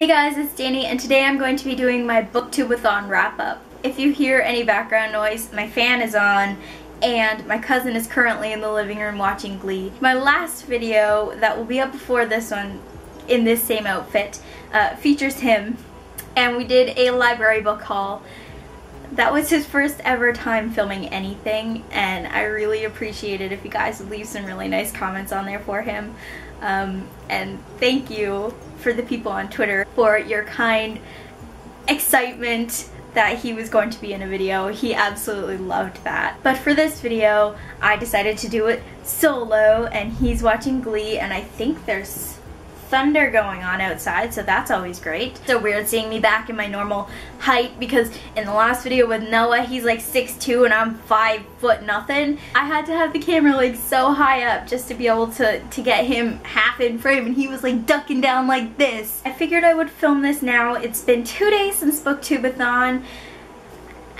Hey guys, it's Danni and today I'm going to be doing my booktubeathon wrap up. If you hear any background noise, my fan is on and my cousin is currently in the living room watching Glee. My last video that will be up before this one in this same outfit uh, features him and we did a library book haul. That was his first ever time filming anything and I really appreciate it if you guys would leave some really nice comments on there for him. Um, and thank you for the people on Twitter for your kind excitement that he was going to be in a video. He absolutely loved that. But for this video, I decided to do it solo and he's watching Glee and I think there's thunder going on outside, so that's always great. So weird seeing me back in my normal height because in the last video with Noah, he's like 6'2 and I'm 5 foot nothing. I had to have the camera like so high up just to be able to, to get him half in frame and he was like ducking down like this. I figured I would film this now. It's been two days since Booktubeathon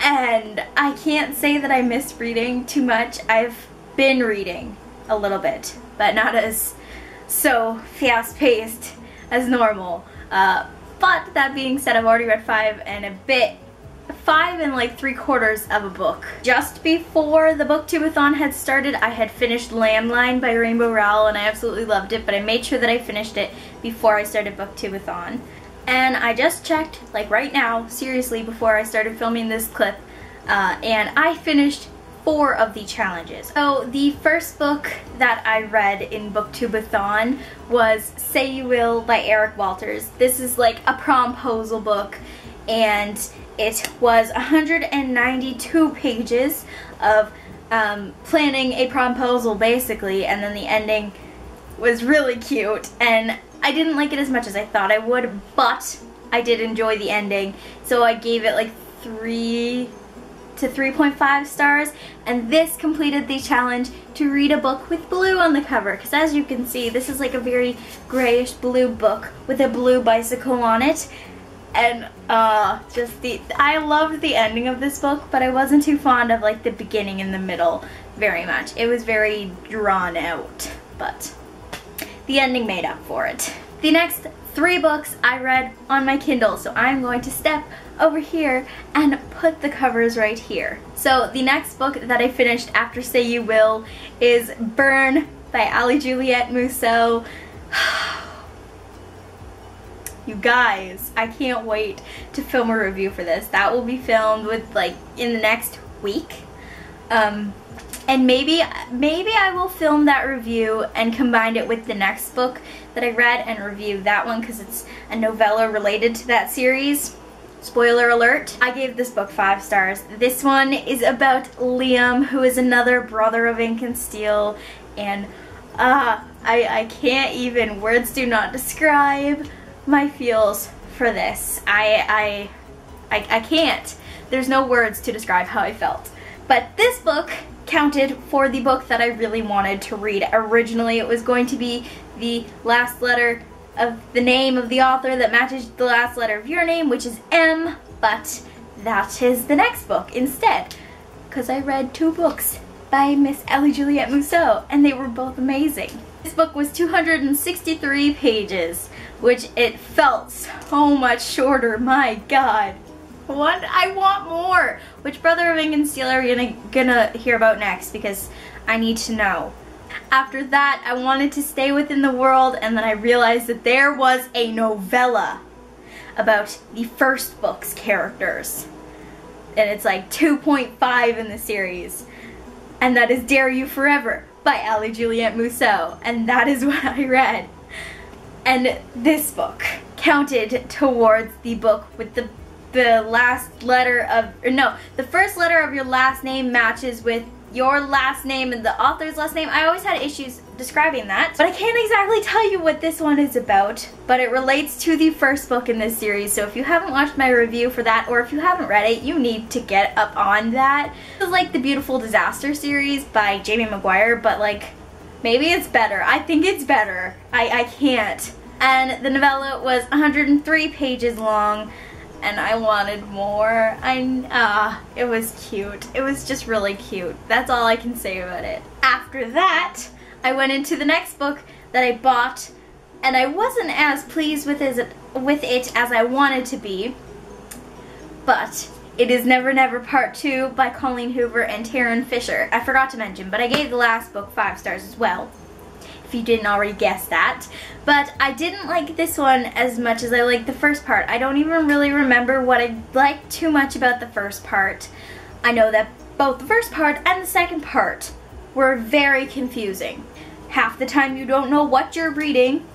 and I can't say that I miss reading too much. I've been reading a little bit, but not as so fast-paced as normal. Uh, but that being said, I've already read five and a bit five and like three quarters of a book. Just before the booktubeathon had started, I had finished Landline by Rainbow Rowell and I absolutely loved it, but I made sure that I finished it before I started booktubeathon. And I just checked, like right now, seriously, before I started filming this clip, uh, and I finished four of the challenges. So the first book that I read in Booktubeathon was Say You Will by Eric Walters. This is like a promposal book and it was 192 pages of um, planning a promposal basically and then the ending was really cute and I didn't like it as much as I thought I would but I did enjoy the ending so I gave it like three to 3.5 stars and this completed the challenge to read a book with blue on the cover. Because as you can see this is like a very grayish blue book with a blue bicycle on it. And uh, just the I loved the ending of this book but I wasn't too fond of like the beginning and the middle very much. It was very drawn out but the ending made up for it the next three books I read on my Kindle so I'm going to step over here and put the covers right here. So the next book that I finished after Say You Will is Burn by Allie Juliette Mousseau. you guys, I can't wait to film a review for this. That will be filmed with like in the next week. Um, and maybe maybe I will film that review and combine it with the next book that I read and review that one because it's a novella related to that series. Spoiler alert, I gave this book five stars. This one is about Liam, who is another brother of Ink and Steel, and uh, I, I can't even, words do not describe my feels for this. I, I, I, I can't. There's no words to describe how I felt. But this book counted for the book that I really wanted to read. Originally it was going to be the last letter of the name of the author that matches the last letter of your name, which is M, but that is the next book instead. Because I read two books by Miss Ellie Juliette Mousseau, and they were both amazing. This book was 263 pages, which it felt so much shorter, my god. What? I want more! Which Brother of Ink and Steel are you gonna, gonna hear about next, because I need to know. After that, I wanted to stay within the world, and then I realized that there was a novella about the first book's characters. And it's like 2.5 in the series. And that is Dare You Forever by Allie Juliette Mousseau. And that is what I read. And this book counted towards the book with the the last letter of, or no, the first letter of your last name matches with your last name and the author's last name. I always had issues describing that, but I can't exactly tell you what this one is about, but it relates to the first book in this series, so if you haven't watched my review for that, or if you haven't read it, you need to get up on that. This is like the Beautiful Disaster series by Jamie McGuire, but like, maybe it's better. I think it's better. I, I can't. And the novella was 103 pages long, and I wanted more. I, ah, uh, it was cute. It was just really cute. That's all I can say about it. After that, I went into the next book that I bought and I wasn't as pleased with, his, with it as I wanted to be, but it is Never Never Part 2 by Colleen Hoover and Tarryn Fisher. I forgot to mention, but I gave the last book 5 stars as well, if you didn't already guess that. But I didn't like this one as much as I liked the first part. I don't even really remember what I liked too much about the first part. I know that both the first part and the second part were very confusing. Half the time you don't know what you're reading,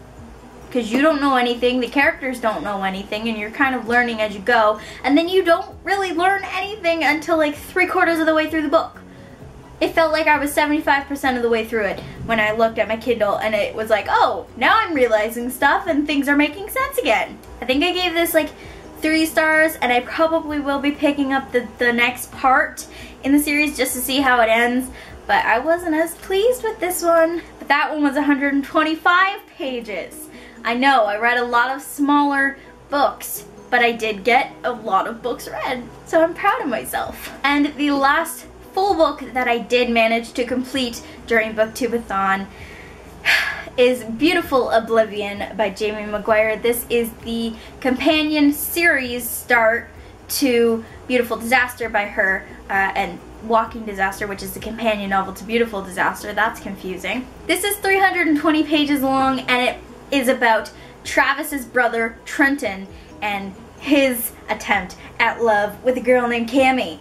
because you don't know anything, the characters don't know anything, and you're kind of learning as you go, and then you don't really learn anything until like three quarters of the way through the book. It felt like I was 75% of the way through it when I looked at my Kindle and it was like, oh, now I'm realizing stuff and things are making sense again. I think I gave this like three stars and I probably will be picking up the, the next part in the series just to see how it ends but I wasn't as pleased with this one. But that one was 125 pages. I know, I read a lot of smaller books, but I did get a lot of books read, so I'm proud of myself. And the last full book that I did manage to complete during Booktubeathon is Beautiful Oblivion by Jamie McGuire. This is the companion series start to Beautiful Disaster by her, uh, and Walking Disaster, which is the companion novel to Beautiful Disaster. That's confusing. This is 320 pages long, and it is about Travis's brother Trenton and his attempt at love with a girl named Cami.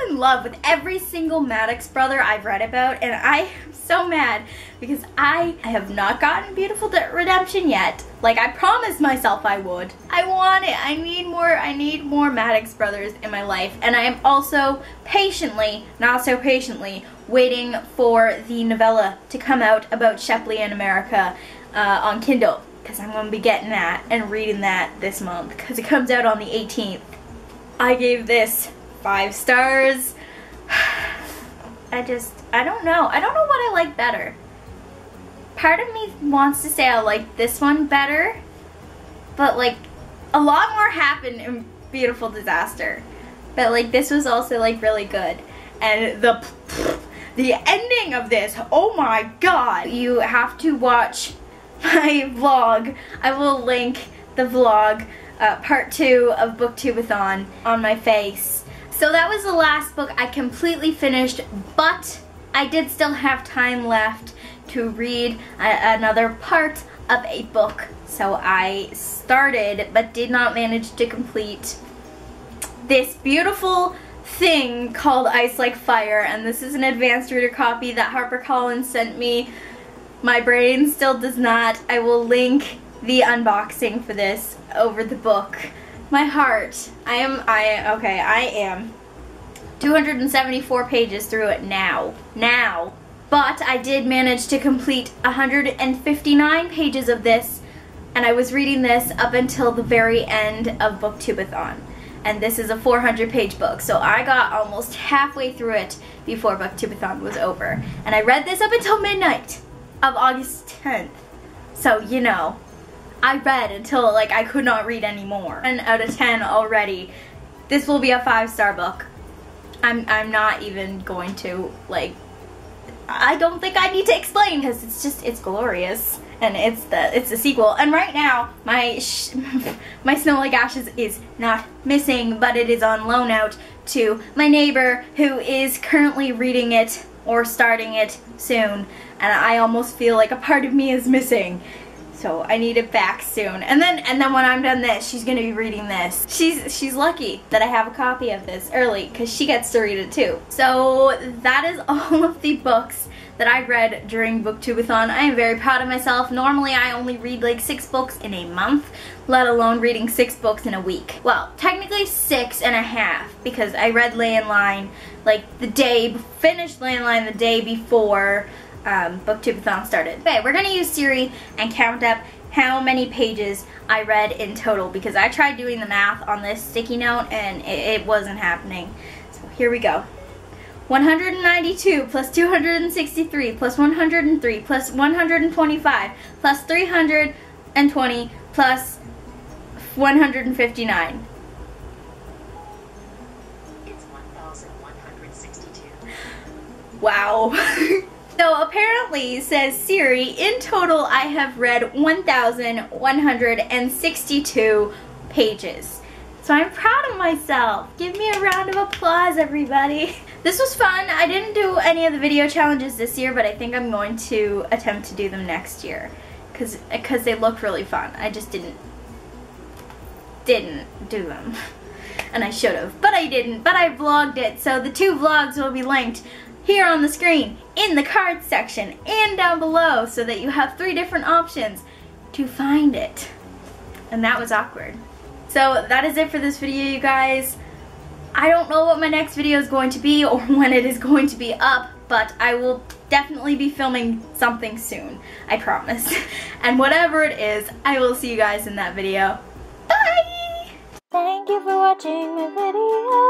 Am in love with every single Maddox brother I've read about and I am so mad because I have not gotten Beautiful Redemption yet. Like I promised myself I would. I want it. I need more I need more Maddox brothers in my life and I am also patiently, not so patiently, waiting for the novella to come out about Shepley in America uh, on Kindle because I'm going to be getting that and reading that this month because it comes out on the 18th. I gave this five stars. I just, I don't know. I don't know what I like better. Part of me wants to say I like this one better, but like a lot more happened in Beautiful Disaster. But like this was also like really good. And the the ending of this, oh my god. You have to watch my vlog. I will link the vlog, uh, part two of Booktubeathon on my face. So that was the last book I completely finished, but I did still have time left to read another part of a book. So I started, but did not manage to complete this beautiful thing called Ice Like Fire, and this is an advanced reader copy that HarperCollins sent me. My brain still does not. I will link the unboxing for this over the book. My heart. I am, I, okay, I am 274 pages through it now. Now. But I did manage to complete 159 pages of this, and I was reading this up until the very end of Booktubeathon and this is a 400 page book. So I got almost halfway through it before Booktubeathon was over. And I read this up until midnight of August 10th. So, you know, I read until like I could not read anymore. And out of 10 already. This will be a five star book. I'm, I'm not even going to like, I don't think I need to explain because it's just, it's glorious and it's the it's the sequel. And right now, my my Snow Like Ashes is not missing, but it is on loan out to my neighbor who is currently reading it or starting it soon, and I almost feel like a part of me is missing. So I need it back soon. And then and then when I'm done this, she's gonna be reading this. She's she's lucky that I have a copy of this early because she gets to read it too. So that is all of the books that I read during Booktubeathon. I am very proud of myself. Normally I only read like six books in a month, let alone reading six books in a week. Well, technically six and a half because I read Landline like the day, finished Landline the day before um, Booktubeathon started. Okay, we're gonna use Siri and count up how many pages I read in total because I tried doing the math on this sticky note and it, it wasn't happening. So here we go. 192 plus 263 plus 103 plus 125 plus 320 plus 159. It's 1,162. Wow. So apparently, says Siri, in total I have read 1,162 pages. So I'm proud of myself. Give me a round of applause, everybody. This was fun. I didn't do any of the video challenges this year, but I think I'm going to attempt to do them next year. Because cause they look really fun. I just didn't, didn't do them. And I should have, but I didn't. But I vlogged it, so the two vlogs will be linked here on the screen, in the cards section, and down below so that you have three different options to find it. And that was awkward. So that is it for this video, you guys. I don't know what my next video is going to be or when it is going to be up, but I will definitely be filming something soon. I promise. and whatever it is, I will see you guys in that video. Bye! Thank you for watching my video.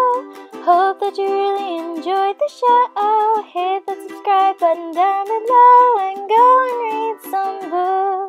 Hope that you really enjoyed the show. Hit the subscribe button down below and go and read some books.